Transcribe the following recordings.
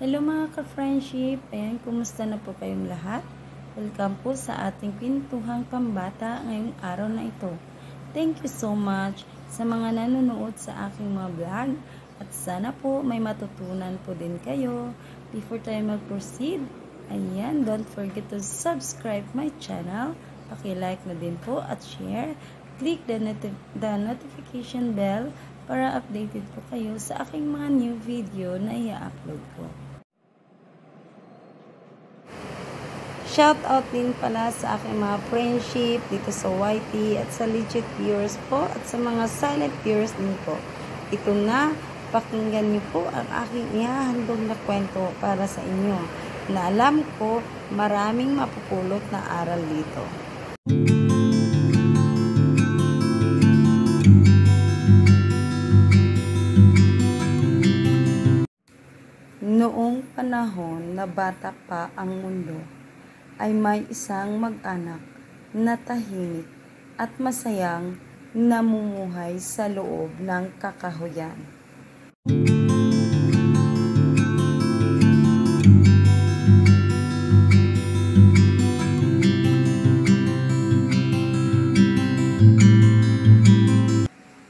Hello mga ka-friendship! Ayan, kumusta na po kayong lahat? Welcome po sa ating pintuhang pambata ngayong araw na ito. Thank you so much sa mga nanonood sa aking mga vlog at sana po may matutunan po din kayo. Before tayo mag-proceed, ayan, don't forget to subscribe my channel. Paki-like na din po at share. Click the, noti the notification bell para updated po kayo sa aking mga new video na i-upload ko. Shout out din pala sa aking mga friendship dito sa YT at sa legit viewers po at sa mga silent viewers din po. Ito na, pakinggan niyo po ang aking ihahandog na kwento para sa inyo na alam ko maraming mapupulot na aral dito. Noong panahon na bata pa ang mundo, ay may isang mag-anak na tahimik at masayang namumuhay sa loob ng kakahuyan.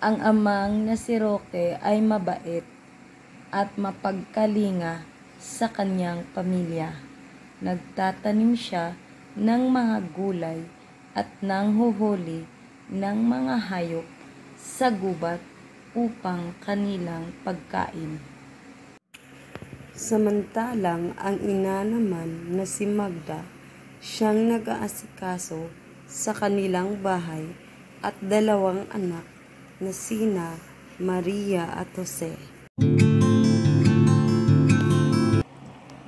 Ang amang na si Roque ay mabait at mapagkalinga sa kanyang pamilya. Nagtatanim siya ng mga gulay at nanghuhuli ng mga hayop sa gubat upang kanilang pagkain. Samantalang ang ina naman na si Magda, siyang nag-aasikaso sa kanilang bahay at dalawang anak na sina Maria at Jose.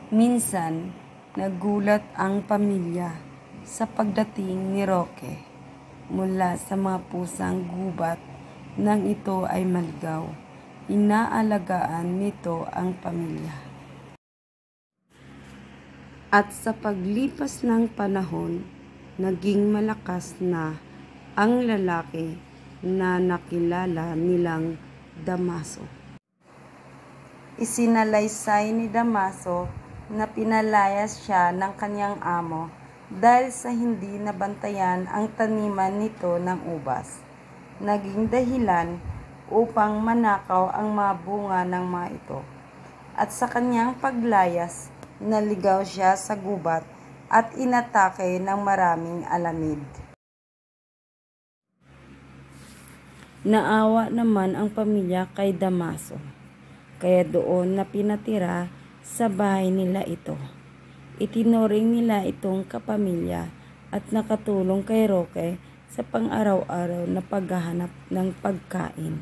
Minsan, nagulat ang pamilya sa pagdating ni Roque mula sa mga pusang gubat nang ito ay maligaw. Inaalagaan nito ang pamilya. At sa paglipas ng panahon, naging malakas na ang lalaki na nakilala nilang Damaso. Isinalaysay ni Damaso na pinalayas siya ng kanyang amo dahil sa hindi nabantayan ang taniman nito ng ubas. Naging dahilan upang manakaw ang mga bunga ng mga ito. At sa kanyang paglayas, naligaw siya sa gubat at inatake ng maraming alamid. Naawa naman ang pamilya kay Damaso, kaya doon na pinatira sa bahay nila ito. Itinuring nila itong kapamilya at nakatulong kay Roque sa pang-araw-araw na paghahanap ng pagkain.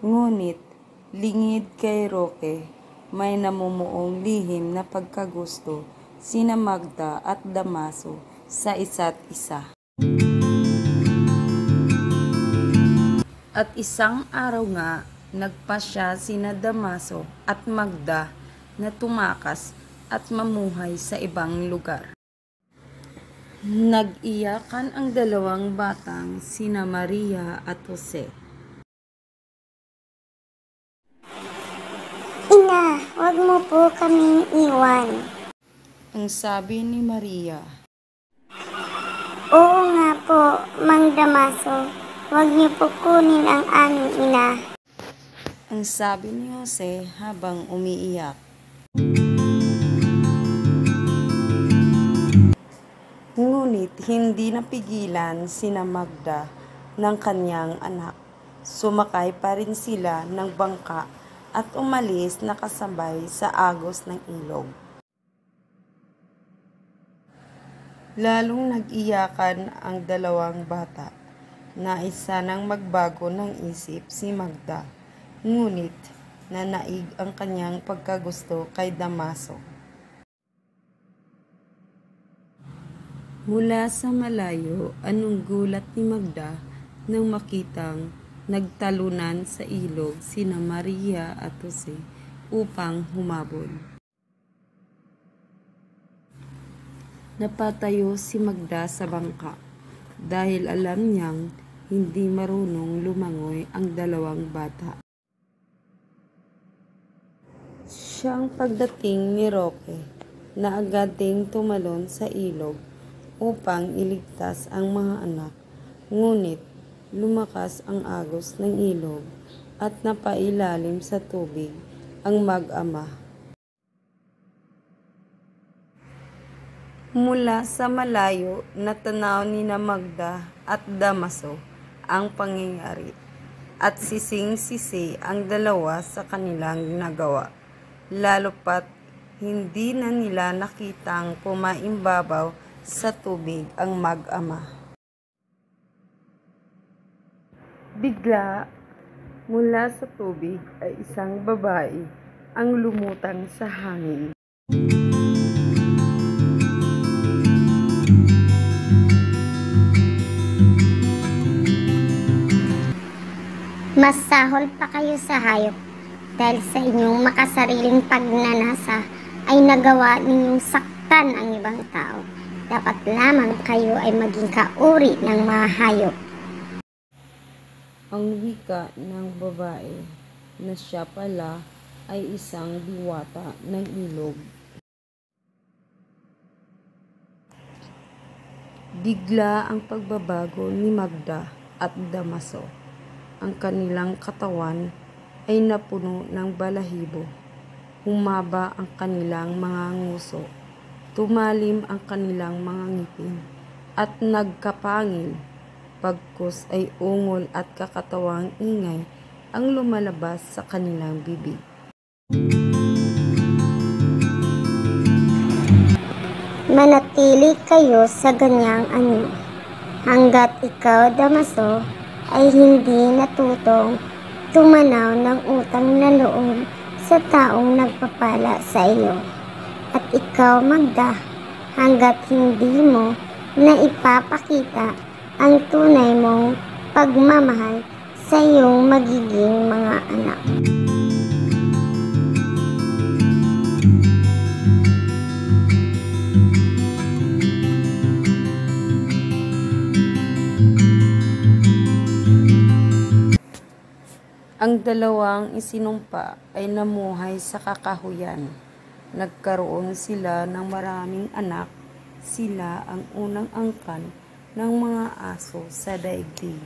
Ngunit, lingid kay Roque, may namumuong lihim na pagkagusto sina Magda at Damaso sa isa't isa. At isang araw nga, nagpasya sina Damaso at Magda na tumakas at mamuhay sa ibang lugar. Nag-iyakan ang dalawang batang sina Maria at Jose. Ina, wag mo po kaming iwan. Ang sabi ni Maria, Oo nga po, Mang Damaso. Wag niyo po kunin ang aming ina. ang sabi ni Jose habang umiiyak. Ngunit hindi napigilan sina Magda ng kanyang anak. Sumakay pa rin sila ng bangka at umalis na kasabay sa agos ng ilog. Lalong nag-iyakan ang dalawang bata. Naisa nang magbago ng isip si Magda. Ngunit nanaig ang kanyang pagkagusto kay Damaso. Mula sa malayo, anong gulat ni Magda nang makitang nagtalunan sa ilog sina Maria at Jose upang humabol. Napatayo si Magda sa bangka dahil alam niyang hindi marunong lumangoy ang dalawang bata. Siyang pagdating ni Roque na agad ding tumalon sa ilog upang iligtas ang mga anak. Ngunit lumakas ang agos ng ilog at napailalim sa tubig ang mag-ama. Mula sa malayo natanaw ni na Magda at Damaso ang pangyayari at sising-sisi ang dalawa sa kanilang ginagawa. Lalo pat hindi na nila nakitang pumaimbabaw sa tubig ang mag-ama. Bigla, mula sa tubig ay isang babae ang lumutang sa hangin. Masahol pa kayo sa hayop dahil sa inyong makasariling pagnanasa ay nagawa ninyong saktan ang ibang tao. Dapat lamang kayo ay maging kauri ng mga hayop. Ang wika ng babae na siya pala ay isang diwata ng ilog. Bigla ang pagbabago ni Magda at Damaso. Ang kanilang katawan ay napuno ng balahibo. Humaba ang kanilang mga nguso. Tumalim ang kanilang mga ngipin at nagkapangil. Pagkus ay ungol at kakatawang ingay ang lumalabas sa kanilang bibig. Manatili kayo sa ganyang anyo hanggat ikaw, Damaso, ay hindi natutong tumanaw ng utang na loob sa taong nagpapala sa iyo. At ikaw, Magda, hanggat hindi mo na ipapakita ang tunay mong pagmamahal sa iyong magiging mga anak. Ang dalawang isinumpa ay namuhay sa kakahuyan. Nagkaroon sila ng maraming anak. Sila ang unang angkan ng mga aso sa daigdig.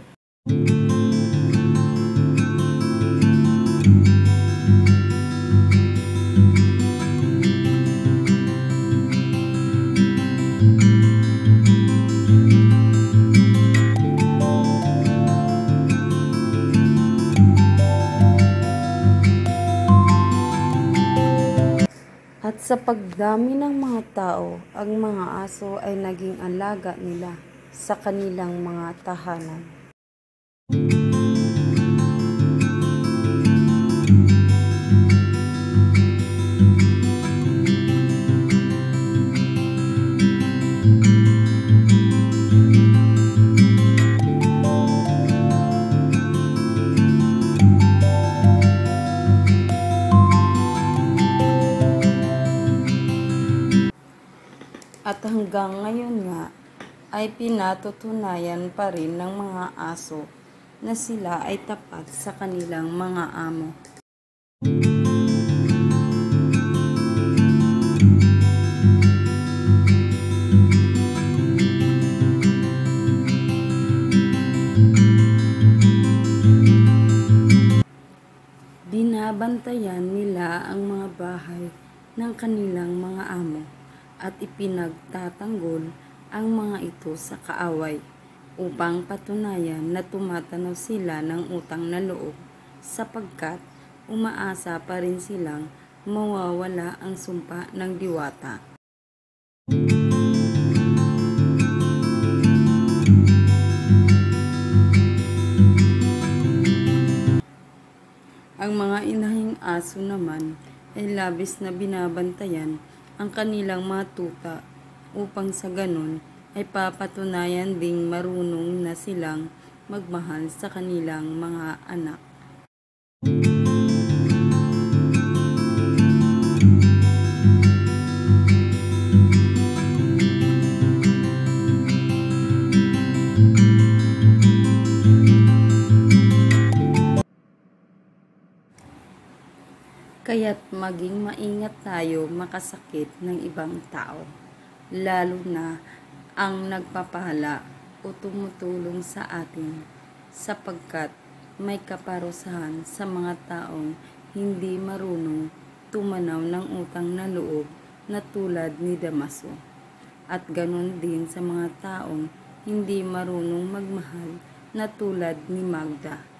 Sa pagdami ng mga tao, ang mga aso ay naging alaga nila sa kanilang mga tahanan. At hanggang ngayon nga ay pinatutunayan pa rin ng mga aso na sila ay tapat sa kanilang mga amo. Binabantayan nila ang mga bahay ng kanilang mga amo at ipinagtatanggol ang mga ito sa kaaway upang patunayan na tumatanaw sila ng utang na loob sapagkat umaasa pa rin silang mawawala ang sumpa ng diwata. Ang mga inahing aso naman ay labis na binabantayan ang kanilang mga tuta upang sa ganon ay papatunayan ding marunong na silang magmahal sa kanilang mga anak. Kaya't maging maingat tayo makasakit ng ibang tao, lalo na ang nagpapahala o tumutulong sa atin sapagkat may kaparusahan sa mga taong hindi marunong tumanaw ng utang na loob na tulad ni Damaso. At ganon din sa mga taong hindi marunong magmahal na tulad ni Magda.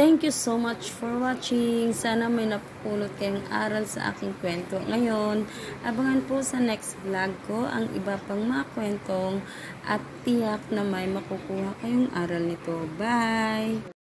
Thank you so much for watching. Sana may napulot kayong aral sa aking kwento. Ngayon, abangan po sa next vlog ko ang iba pang mga kwentong at tiyak na may makukuha kayong aral nito. Bye!